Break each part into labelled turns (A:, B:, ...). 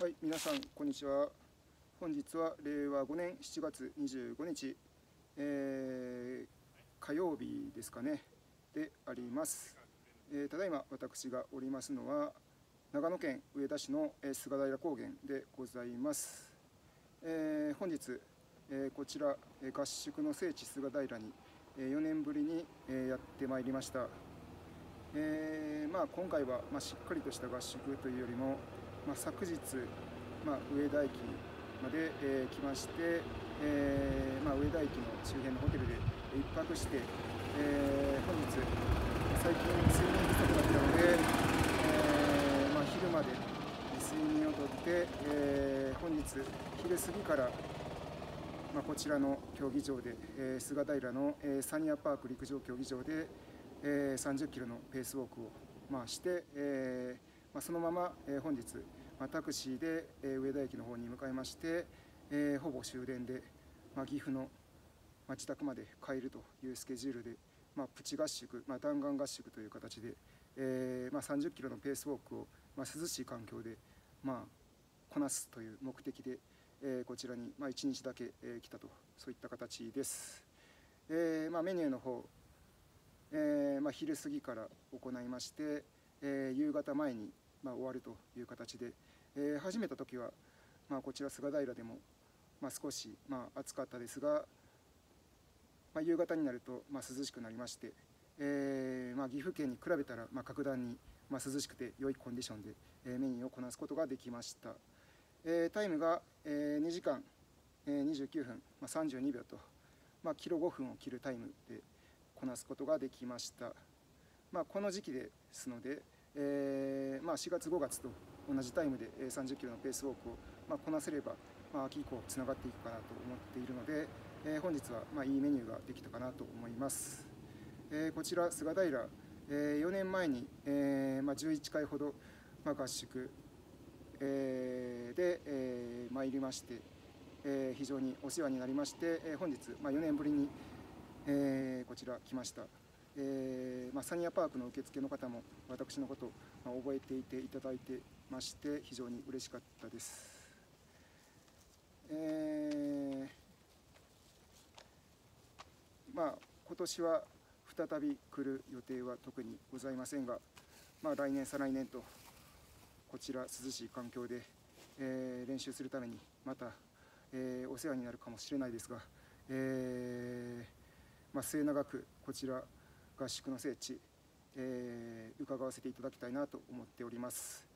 A: はい、皆さん、こんにちは。本日は令和5年7月25日、えー、火曜日ですかね、であります。えー、ただいま私がおりますのは、長野県上田市の菅平高原でございます。えー、本日、えこちら合宿の聖地菅平に4年ぶりにやってまいりました。えーまあ、今回は、まあ、しっかりとした合宿というよりも、まあ、昨日、まあ、上田駅まで、えー、来まして、えーまあ、上田駅の周辺のホテルで1泊して、えー、本日最近睡眠不足だったので、えーまあ、昼まで睡眠をとって、えー、本日昼過ぎからまあ、こちらの競技場で、えー、菅平の、えー、サニアパーク陸上競技場で、えー、30キロのペースウォークを、まあ、して、えーまあ、そのまま、えー、本日、まあ、タクシーで、えー、上田駅の方に向かいまして、えー、ほぼ終電で、まあ、岐阜の、まあ、自宅まで帰るというスケジュールで、まあ、プチ合宿、まあ、弾丸合宿という形で、えーまあ、30キロのペースウォークを、まあ、涼しい環境で、まあ、こなすという目的で、えー、こちらに、まあ、1日だけ、えー、来たとそういった形です。えーまあ、メニューの方えーまあ、昼過ぎから行いまして、えー、夕方前に、まあ、終わるという形で、えー、始めた時は、まあ、こちら菅平でも、まあ、少し、まあ、暑かったですが、まあ、夕方になると、まあ、涼しくなりまして、えーまあ、岐阜県に比べたら、まあ、格段に、まあ、涼しくて良いコンディションで、えー、メニューをこなすことができました、えー、タイムが、えー、2時間、えー、29分、まあ、32秒と、まあ、キロ5分を切るタイムで、なすことができました、まあ、この時期ですので、えー、まあ、4月5月と同じタイムで30キロのペースウォークを、まあ、こなせれば、まあ、秋以降つながっていくかなと思っているので、えー、本日はまあいいメニューができたかなと思います、えー、こちら菅平、えー、4年前に、えーまあ、11回ほど、まあ、合宿、えー、で、えー、参りまして、えー、非常にお世話になりまして、えー、本日、まあ、4年ぶりにえー、こちら来ました、えーまあ、サニアパークの受付の方も私のことを、まあ、覚えていていただいてまして非常に嬉しかったです、えー、まあ今年は再び来る予定は特にございませんが、まあ、来年再来年とこちら涼しい環境で、えー、練習するためにまた、えー、お世話になるかもしれないですが、えーまあ、末永くこちら合宿の聖地、えー、伺わせていただきたいなと思っております、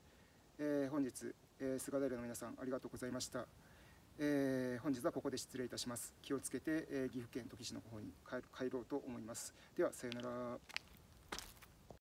A: えー、本日、えー、菅平の皆さんありがとうございました、えー、本日はここで失礼いたします。気をつけて、えー、岐阜県土岐市の方に帰ろうと思います。ではさようなら。